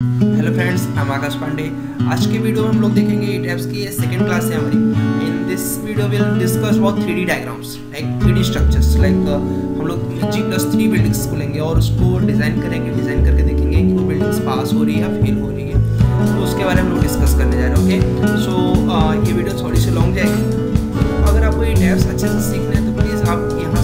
Hello friends हम आकाश पांडे आज के वीडियो में हम लोग देखेंगे ई टैब्स की सेकंड क्लास है हमारी। In this video will discuss about three D diagrams like three D structures like हम लोग जी प्लस थ्री बिल्डिंग्स को लेंगे और उसको डिज़ाइन करेंगे डिज़ाइन करके देखेंगे कि वो बिल्डिंग्स पास हो रही है या फेल हो रही है। तो उसके बारे में हम लोग डिस्कस करने जा रहे हैं ओके सो ये वीडियो थोड़ी सी लॉन्ग जाएगी। अगर आपको ई टैब्स अच्छे से सीखना है तो प्लीज़ आप यहाँ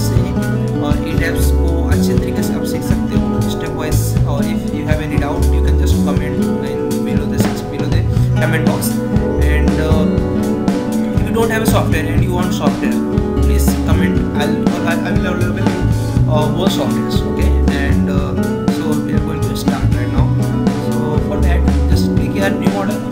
a new model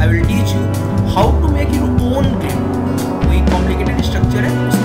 I will teach you how to make your own grid कोई complicated structure है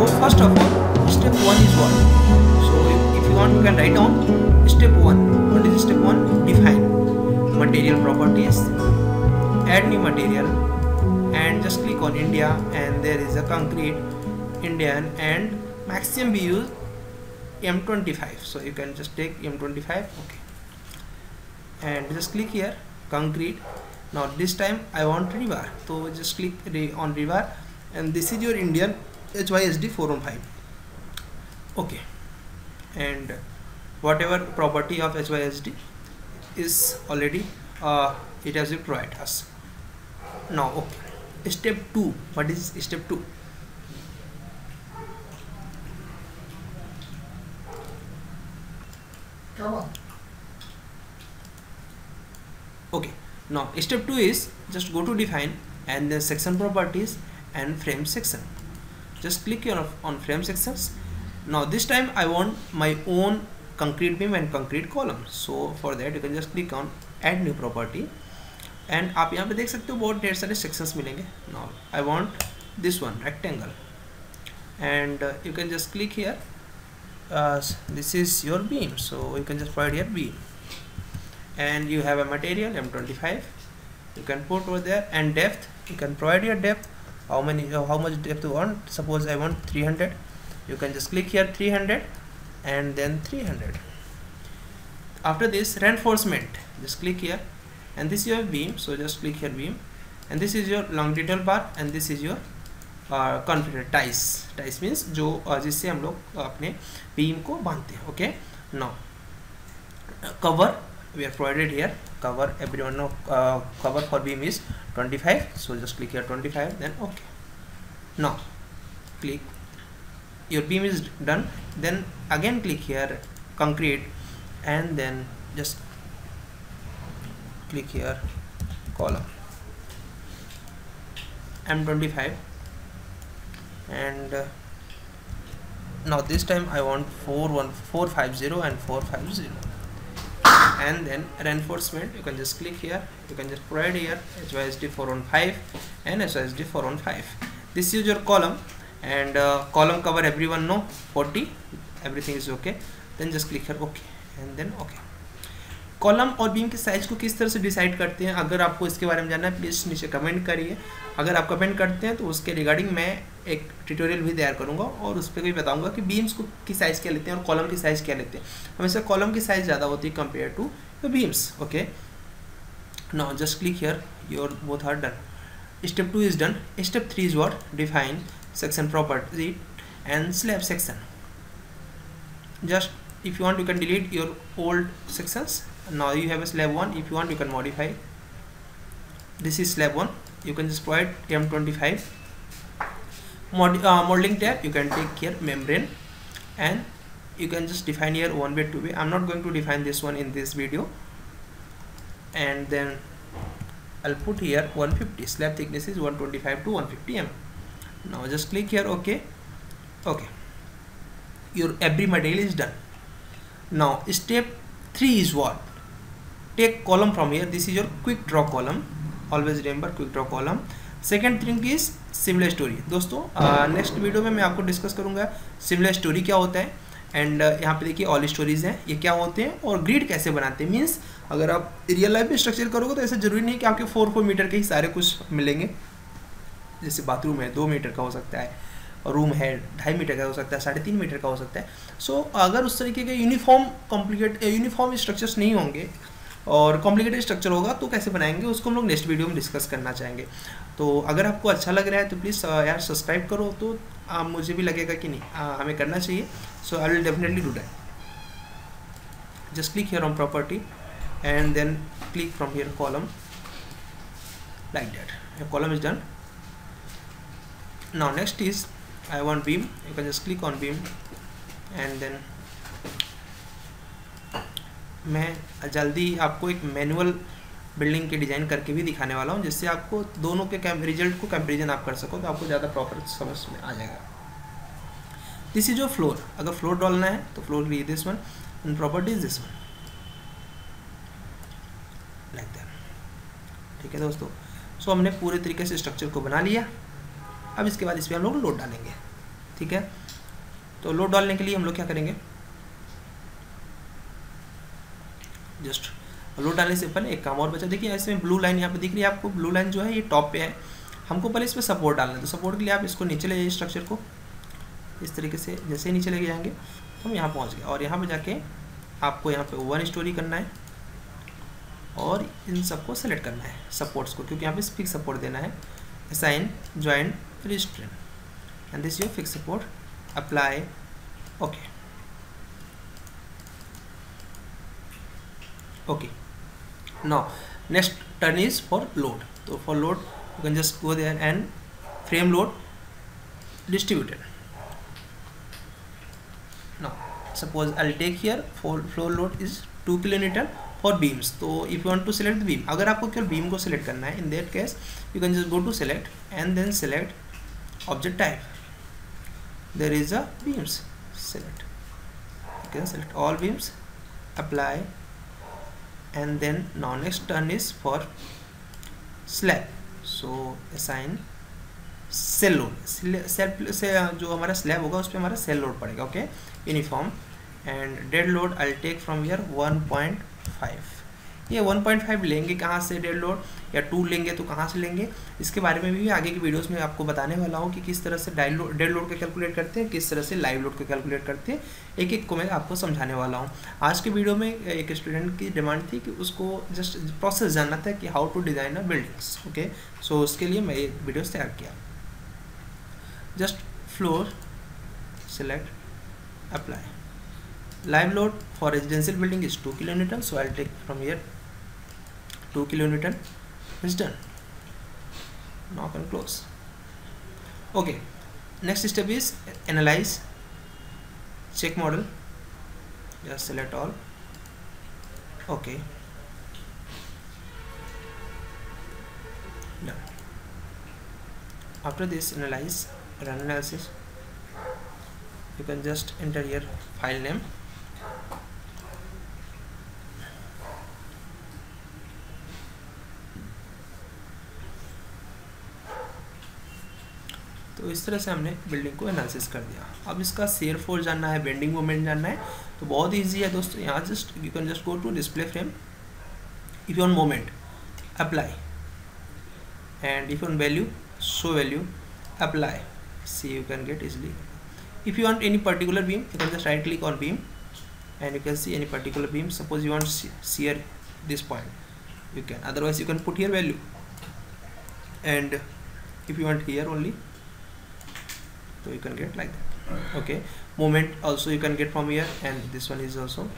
So first of all, step one is what? So if, you want, you can write down step one. What is step one? Define material properties, add new material, and just click on India, and there is a concrete Indian and maximum we use M25. So you can just take M25. Okay and just click here concrete now this time I want rebar so just click on rebar and this is your Indian HYSD 415 okay. And whatever property of HYSD is already uh, it has been provided us. Now okay. Step 2 what is step 2 Come on. okay. Now step 2 is just go to define and then section properties and frame section just click here on frame sections now this time I want my own concrete beam and concrete column so for that you can just click on add new property and आप यहाँ पे देख सकते हो बहुत ढेर सारे sections मिलेंगे now I want this one rectangle and uh, you can just click here uh, this is your beam so you can just provide here beam and you have a material m25 you can put over there and depth you can provide your depth how many uh, how much depth you want suppose i want 300 you can just click here 300 and then 300 after this reinforcement just click here and this is your beam so just click here beam and this is your longitudinal bar and this is your uh, configure ties ties means जो uh, जिससे हम लोग अपने beam को बांधते हैं okay now cover we are provided here cover everyone know uh, cover for beam is 25 so just click here 25 then okay. Now click. Your beam is done. Then again click here concrete. And then just click here column. M25 and uh, now this time I want 41450 and 450 and then reinforcement you can just click here you can just provide here HYSD 415 and HYSD 415 this is your column and uh, column cover everyone know 40 everything is okay then just click here okay and then okay column और beam के size को किस तरह से decide करते हैं अगर आपको इसके बारे में जानना है प्लीज़ नीचे कमेंट करिए अगर आप कमेंट करते हैं तो उसके रिगार्डिंग मैं एक ट्यूटोरियल भी तैयार करूँगा और उस पर भी बताऊँगा कि बीम्स को की साइज़ क्या लेते हैं और कॉलम की साइज़ क्या लेते हैं। हमेशा कॉलम की साइज़ ज़्यादा होती है compare to beams okay now just click here your both are done step two is done step three is what define section property and slab section just if you want you can delete your old sections now you have slab one if you want you can modify this is slab one you can just provide M twenty five Mod uh, modeling tab you can take here membrane. And you can just define here one way two way. I'm not going to define this one in this video. And then i'll put here 150 slab thickness is 125 to 150 m now just click here ok okay. Your every material is done. Now step 3 is what? Take column from here. This is your quick draw column. Always remember quick draw column second thing is similar story दोस्तों next uh, video में मैं आपको discuss करूँगा similar story क्या होता है and uh, यहाँ पे देखिए ऑल स्टोरीज हैं ये क्या होते हैं और ग्रिड कैसे बनाते हैं। मीन्स अगर आप रियल लाइफ में स्ट्रक्चर करोगे तो ऐसा ज़रूरी नहीं कि आपके फोर फोर मीटर के ही सारे कुछ मिलेंगे। जैसे बाथरूम है दो मीटर का हो सकता है रूम है ढाई मीटर का हो सकता है साढ़े तीन मीटर का हो सकता है। सो so, अगर उस तरीके के यूनिफॉर्म कॉम्प्लिकेट यूनिफॉर्म स्ट्रक्चर्स नहीं होंगे और कॉम्प्लिकेटेड स्ट्रक्चर होगा तो कैसे बनाएँगे उसको हम लोग नेक्स्ट वीडियो में डिस्कस करना चाहेंगे। तो अगर आपको अच्छा लग रहा है तो प्लीज़ यार सब्सक्राइब करो तो आ, मुझे भी लगेगा कि नहीं आ, हमें करना चाहिए। So I will definitely do that just click here on property and then click from here column like that column is done now next is I want beam you can just click on beam and then मैं जल्दी आपको एक manual. Building के design करके भी दिखाने वाला हूँ जिससे आपको दोनों के रिज़ल्ट को कंपेरिजन आप कर सको तो आपको ज़्यादा प्रॉपर समझ में आ जाएगा। दिस इज़ योर फ्लोर अगर फ्लोर डालना है तो फ्लोर लिए this one and property this one like that ठीक है दोस्तों? सो so, हमने पूरे तरीके से स्ट्रक्चर को बना लिया। अब इसके बाद इस पर हम लोग लोड डालेंगे। ठीक है? तो लोड डालने के लिए हम लोग क्या करेंगे? जस्ट लोड डालने से पहले एक काम और बचा। देखिए, ऐसे में ब्लू लाइन यहाँ पे दिख रही है आपको। ब्लू लाइन जो है, ये टॉप पे है। हमको पहले इस पर सपोर्ट डालना है। तो सपोर्ट के लिए आप इसको नीचे ले जाइए स्ट्रक्चर को। इस तरीके से जैसे ही नीचे लेके जाएँगे तो हम यहाँ पहुँच गए। और यहाँ पर जाके आपको यहाँ पर वन स्टोरी करना है। और इन सबको सेलेक्ट करना है सपोर्ट्स को, क्योंकि यहाँ पे फिक्स सपोर्ट देना है। assign join restraint and this is fix support apply okay okay. Now next turn is for load so for load you can just go there and frame load distributed now suppose I'll take here for floor load is 2 kilonewton for beams तो if you want to select beam अगर आपको केवल beam को select करना है in that case you can just go to select and then select object type there is a beams select you can select all beams apply and then now next turn is for slab. So, assign shell load shell से जो हमारा slab होगा उस पर हमारा cell load पड़ेगा okay uniform and dead load I take from here one point five ये 1.5 लेंगे कहाँ से डेड लोड या टू लेंगे तो कहाँ से लेंगे? इसके बारे में भी आगे की वीडियोस में आपको बताने वाला हूँ कि किस तरह से डाइनलोड डेड लोड का कैलकुलेट करते हैं, किस तरह से लाइव लोड का कैलकुलेट करते हैं। एक एक को मैं आपको समझाने वाला हूँ। आज के वीडियो में एक स्टूडेंट की डिमांड थी कि उसको जस्ट प्रोसेस जानना था कि how to design a buildings okay so उसके लिए मैं ये वीडियोज़ तैयार किया। Just floor select apply live load for residential building is 2 kilonewton so i'll take from here 2 kilonewton is done. Knock and close. Okay. Next step is analyze check model. Just select all. Okay. Done. After this analyze run analysis. You can just enter your file name इस तरह से हमने building को analysis कर दिया। अब इसका share four जानना है बेंडिंग मोमेंट जानना है तो बहुत ईजी है दोस्तों। यहाँ just you can just go to display frame if you on moment apply and if you on value show value apply see you can get easily if you want any particular beam you can just right click on beam and you can see any particular beam suppose you want shear this point you can otherwise you can put your value and if you want here only so you can get like that okay moment also you can get from here and this one is also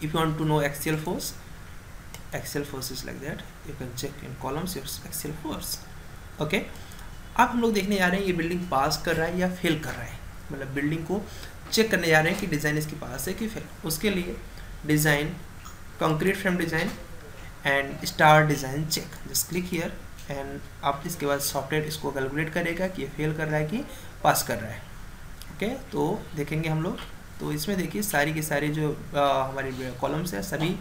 if you want to know axial force axial force is like that you can check in columns your axial force okay अब हम लोग देखने जा रहे हैं ये building पास कर रहा है या फेल कर रहा है मतलब बिल्डिंग को चेक करने जा रहे हैं कि डिज़ाइन इसके पास है कि फेल उसके लिए design concrete frame design and start design check just click here and आप इसके बाद सॉफ्टवेयर इसको कैलकुलेट करेगा कि ये फेल कर रहा है कि पास कर रहा है। Okay okay? तो देखेंगे हम लोग। तो इसमें देखिए सारी की सारी जो आ, हमारी कॉलम्स हैं सभी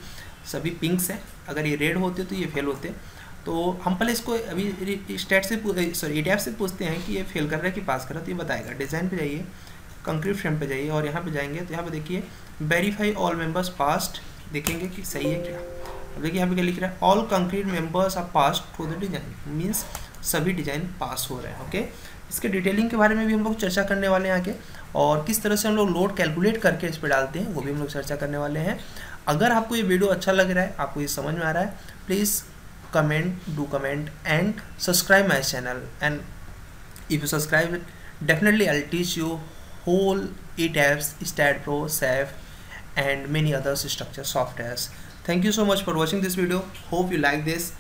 सभी पिंक्स हैं। अगर ये रेड होते तो ये फेल होते। तो हम पहले इसको अभी स्टेट से सॉरी ई से पूछते हैं कि ये फेल कर रहा है कि पास कर रहा है तो ये बताएगा। डिज़ाइन पे जाइए कंक्रीट फ्रेम पे जाइए और यहाँ पे जाएँगे तो यहाँ पे देखिए वेरीफाई ऑल मेंबर्स पास्ट देखेंगे कि सही है क्या। देखिए यहाँ पे क्या लिख रहा है all concrete members are pass through the design means सभी डिज़ाइन पास हो रहे हैं ओके इसके डिटेलिंग के बारे में भी हम लोग चर्चा करने वाले हैं आगे। और किस तरह से हम लोग लोड कैलकुलेट करके इस पर डालते हैं वो भी हम लोग चर्चा करने वाले हैं। अगर आपको ये वीडियो अच्छा लग रहा है आपको ये समझ में आ रहा है please comment do comment and subscribe my channel and if you subscribe it definitely i'll teach you whole STAT Pro, SAF and many other structure softwares. Thank you so much for watching this video. Hope you like this